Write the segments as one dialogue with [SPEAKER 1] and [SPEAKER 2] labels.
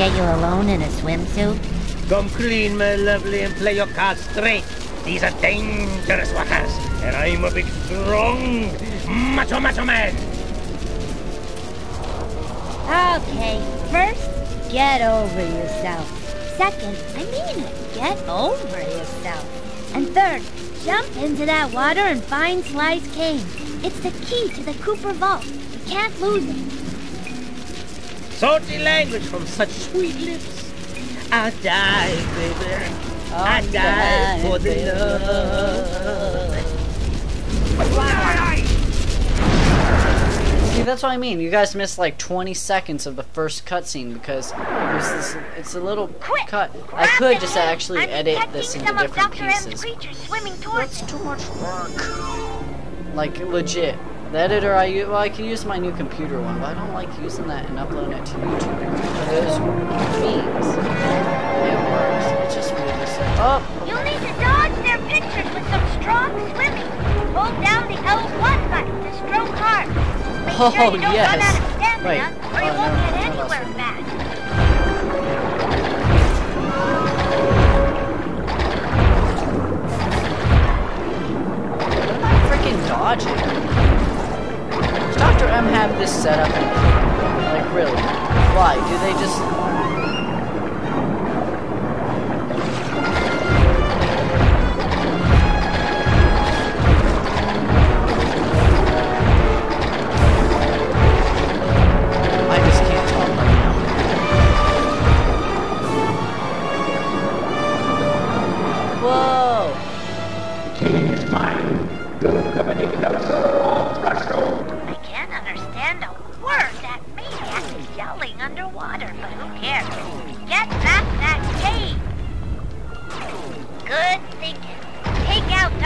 [SPEAKER 1] get you alone in a swimsuit?
[SPEAKER 2] Come clean, my lovely, and play your cards straight. These are dangerous waters, and I'm a big, strong, macho, macho man.
[SPEAKER 1] Okay, first, get over yourself. Second, I mean it, get over yourself. And third, jump into that water and find Sly's cane. It's the key to the Cooper Vault. You can't lose it.
[SPEAKER 2] Salty language from such sweet lips. I'll die, baby. I'll die for the love.
[SPEAKER 3] See, that's what I mean. You guys missed like 20 seconds of the first cutscene because it was this, it's a little
[SPEAKER 1] Quick!
[SPEAKER 3] cut. I could just
[SPEAKER 1] cane.
[SPEAKER 3] actually
[SPEAKER 1] I'm
[SPEAKER 3] edit
[SPEAKER 1] detecting
[SPEAKER 3] this into
[SPEAKER 1] some of
[SPEAKER 3] different
[SPEAKER 1] Dr. M's
[SPEAKER 3] pieces.
[SPEAKER 1] creatures swimming towards
[SPEAKER 3] That's too much work. Like legit. The editor I use, well, I can use my new computer one, but I don't like using that and uploading it to YouTube because memes. It works. It's just weird to say. Oh,
[SPEAKER 1] You'll need to dodge their pictures with some strong swimming. Hold down the L1 button to stroke hard. Make
[SPEAKER 3] Oh,
[SPEAKER 1] sure you don't
[SPEAKER 3] yes.
[SPEAKER 1] run out of stamina,
[SPEAKER 3] Right.
[SPEAKER 1] or you
[SPEAKER 3] Oh,
[SPEAKER 1] won't
[SPEAKER 3] no,
[SPEAKER 1] get anywhere fast.
[SPEAKER 3] what am I freaking dodging? Dr. Have this set up? Like really? Why? Do they just?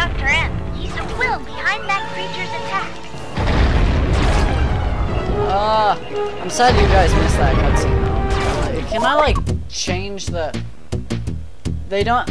[SPEAKER 1] Dr. M. He's the will behind that creature's attack.
[SPEAKER 3] Ah, I'm sad you guys missed that cutscene. Uh, Can I like change the? They don't.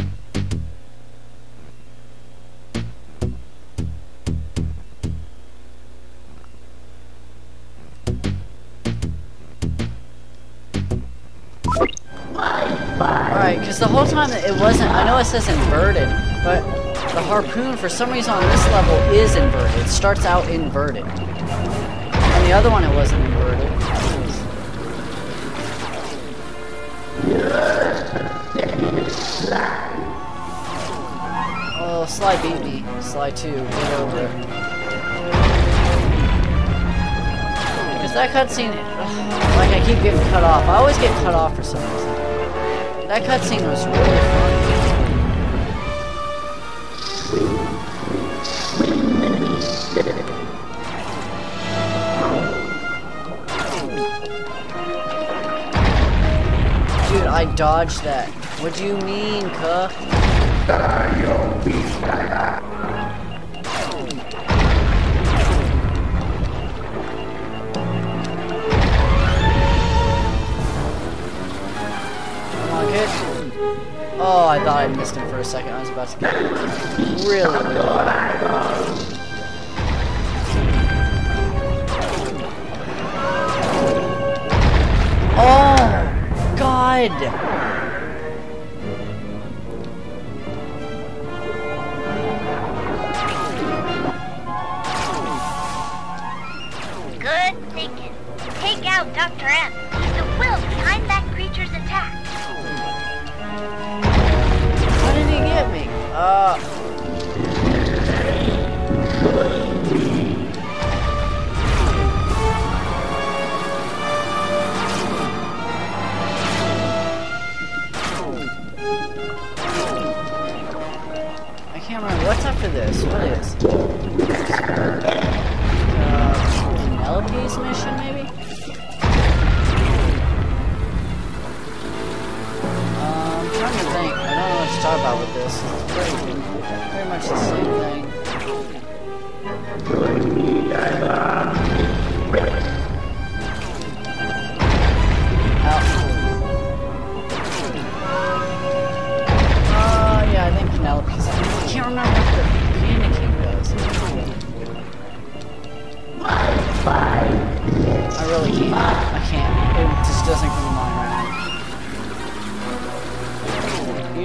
[SPEAKER 3] Alright, because the whole time it wasn't. I know it says inverted, but the harpoon for some reason on this level is inverted. It starts out inverted. On the other one, it wasn't inverted. Oh, Sly beat me. Sly 2, get over. Because that cutscene, like I keep getting cut off. I always get cut off for some reason. That cutscene was really fun. Dude, I dodged that. What do you mean, cuh? Come on, kid. Oh, I thought I missed him for a second. I was about to get really, really Oh, God.
[SPEAKER 1] Good thinking. Take out Dr. M.
[SPEAKER 3] I can't remember. What's after this? What is? Uh, Penelope's mission, maybe? To talk about with this. It's pretty, pretty much the same thing.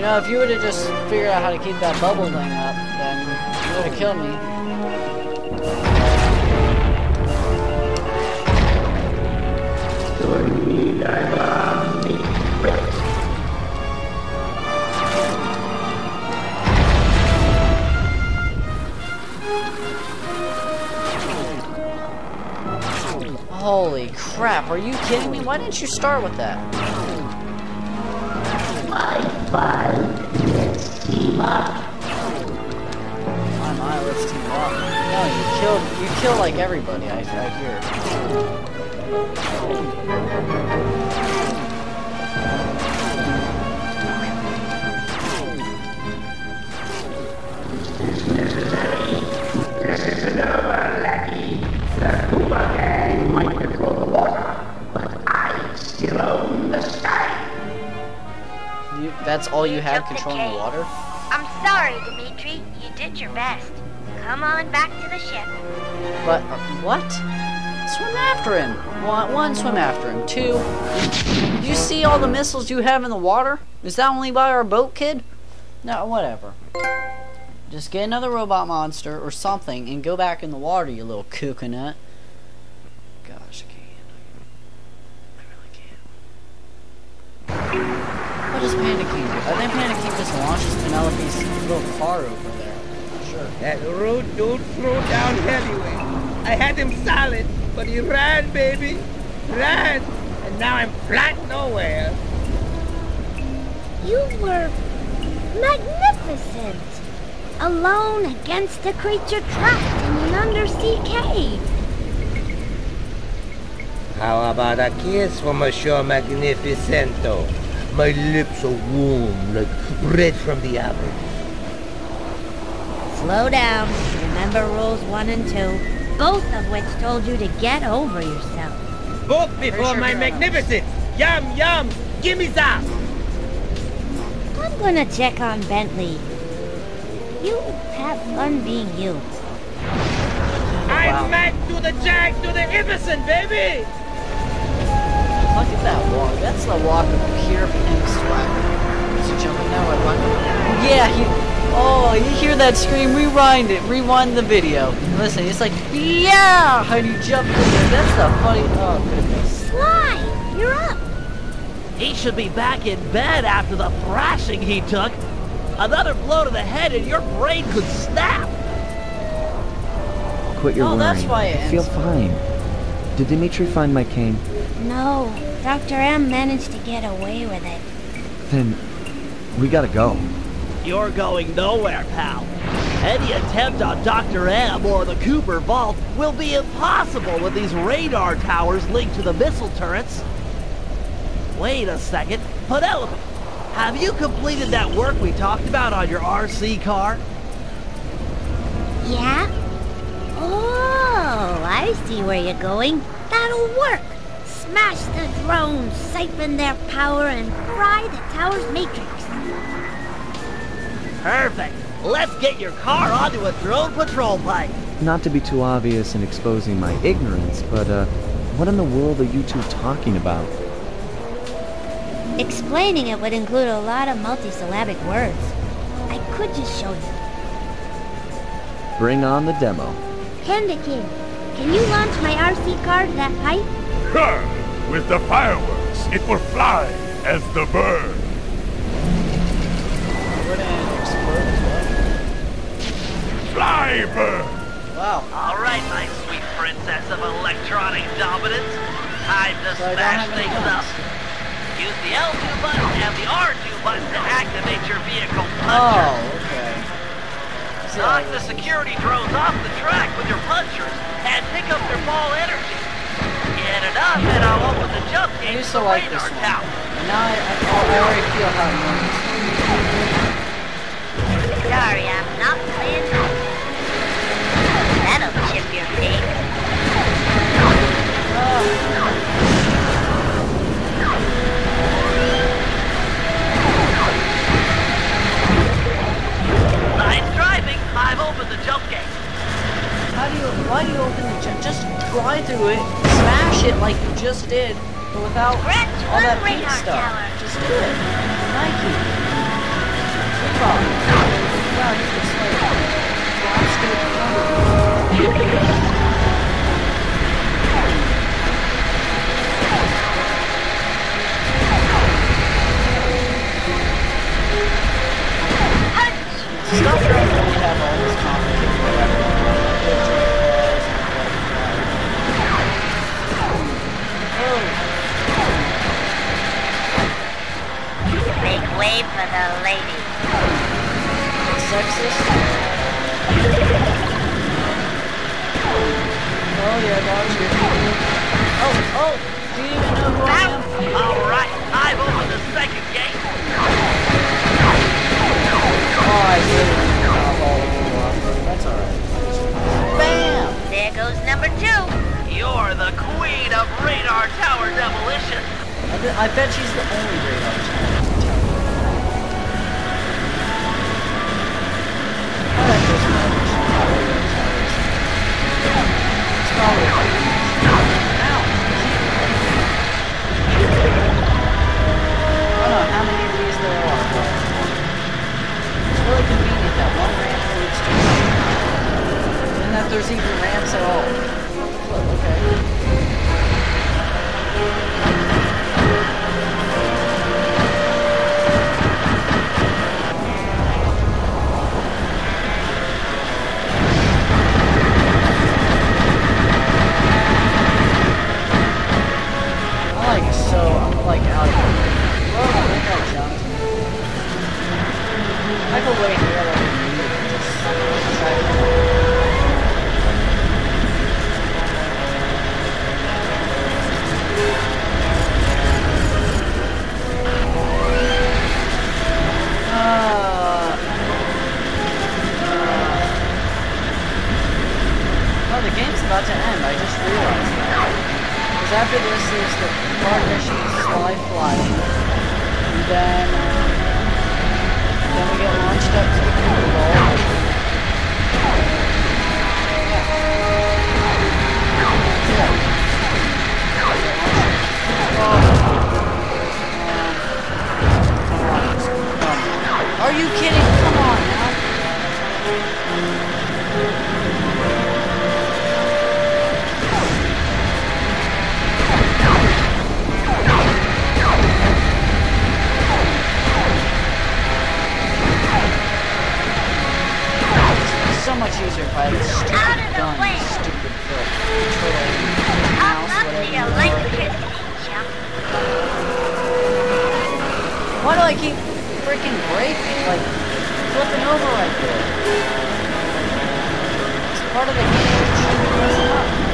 [SPEAKER 3] Know, if you would have just figured out how to keep that bubble thing up, then you would have killed me. Holy crap, are you kidding me? Why didn't you start with that? No, you killed, you kill like everybody, I, I hear. You, that's all you had, controlling the water?
[SPEAKER 1] I'm sorry, Dimitri. You did your best. Come on back to the ship.
[SPEAKER 3] But, uh, what? Swim after him. One, one, swim after him. Two, you see all the missiles you have in the water? Is that only by our boat, kid? No, whatever. Just get another robot monster or something and go back in the water, you little coconut. Gosh, I can't. I really can't. What does Panda King do? I think King just launches Penelope's little car over.
[SPEAKER 2] That rude dude threw down heavyweight. I had him solid, but he ran, baby. Ran. And now I'm flat nowhere.
[SPEAKER 1] You were magnificent. Alone against a creature trapped in an undersea cave.
[SPEAKER 2] How about a kiss from Monsieur Magnificento? My lips are warm, like bread from the oven.
[SPEAKER 1] Slow down. Remember rules one and two, both of which told you to get over yourself.
[SPEAKER 2] Both before
[SPEAKER 3] sure
[SPEAKER 2] my
[SPEAKER 3] you're
[SPEAKER 2] magnificence. Yum, yum. Give me some.
[SPEAKER 1] I'm gonna check on Bentley. You have fun being you.
[SPEAKER 2] I'm
[SPEAKER 3] Wow.
[SPEAKER 2] Mac to the Jack to the Iverson, baby.
[SPEAKER 3] Look at that walk. That's the walk of pure pink swagger. That scream? Rewind it. Rewind the video. Listen, it's like, yeah! How do you jump in there? That's the funny. Oh, goodness.
[SPEAKER 1] Sly, you're up.
[SPEAKER 4] He should be back in bed after the thrashing he took. Another blow to the head and your brain could snap.
[SPEAKER 5] Quit your
[SPEAKER 3] Oh,
[SPEAKER 5] worrying.
[SPEAKER 3] that's why it
[SPEAKER 5] I feel fine. Did Dimitri find my cane?
[SPEAKER 1] No, Dr. M managed to get away with it.
[SPEAKER 5] Then we gotta go.
[SPEAKER 4] You're going nowhere, pal. Any attempt on Dr. M or the Cooper Vault will be impossible with these radar towers linked to the missile turrets. Wait a second. Penelope, have you completed that work we talked about on your RC car?
[SPEAKER 1] Yeah? Oh, I see where you're going. That'll work. Smash the drones, siphon their power, and fry the tower's matrix.
[SPEAKER 4] Perfect. Let's get your car onto a drone patrol plane.
[SPEAKER 5] Not to be too obvious in exposing my ignorance, but uh, what in the world are you two talking about?
[SPEAKER 1] Explaining it would include a lot of multisyllabic words. I could just show you.
[SPEAKER 5] Bring on the demo.
[SPEAKER 1] Panda King, can you launch my RC car to that pipe?
[SPEAKER 6] Sure. With the fireworks, it will fly as the bird.
[SPEAKER 3] Wouldn't explode as
[SPEAKER 6] Fly, bird.
[SPEAKER 3] Wow.
[SPEAKER 4] All right, my sweet princess of electronic dominance. Time to
[SPEAKER 3] So I don't
[SPEAKER 4] smash
[SPEAKER 3] have
[SPEAKER 4] things up. Use the L2 button and the R2 button to activate your vehicle
[SPEAKER 3] Oh, okay. See,
[SPEAKER 4] Knock the security drones off the track with your punchers and pick up their ball energy. Get it up and I'll open the jump gate
[SPEAKER 3] I
[SPEAKER 4] gate
[SPEAKER 3] used
[SPEAKER 4] to
[SPEAKER 3] to
[SPEAKER 4] the
[SPEAKER 3] like
[SPEAKER 4] radar
[SPEAKER 3] this one.
[SPEAKER 4] tower.
[SPEAKER 3] And now I, I, I already feel how it works.
[SPEAKER 1] Sorry,
[SPEAKER 3] why do you how do you open the jet? Just fly through it, smash it like you just did, but without all that
[SPEAKER 1] radar
[SPEAKER 3] stuff.
[SPEAKER 1] tower.
[SPEAKER 3] Just do it. Nike. Wow, you can slay it. Well, I'm Stuff doesn't really have all this complicated.
[SPEAKER 1] Make way for the lady.
[SPEAKER 3] Sexist? Oh yeah, dog's here. Oh, about to end. I just realized that. Because after this is the part mission Sly Flying. And then, um, then we get launched up to the Ball. Are you kidding? Come on now. It's so much easier if I had a stupid
[SPEAKER 1] the
[SPEAKER 3] gun, stupid foot, turtle, mouse,
[SPEAKER 1] the
[SPEAKER 3] whatever. Why do I keep freaking breaking? Like, flipping over right there. It's part of the game. It shouldn't be messing up.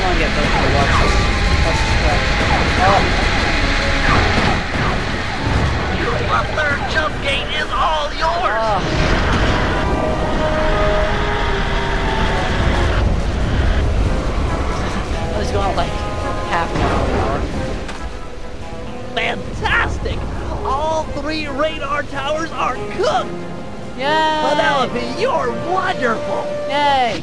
[SPEAKER 3] Alright, I'm gonna get the watches. Watch this back. Oh,
[SPEAKER 4] third jump gate is all yours.
[SPEAKER 3] oh. I was going like half an hour.
[SPEAKER 4] Fantastic! All three radar towers are cooked.
[SPEAKER 3] Yay!
[SPEAKER 4] Penelope, you're wonderful.
[SPEAKER 3] Yay!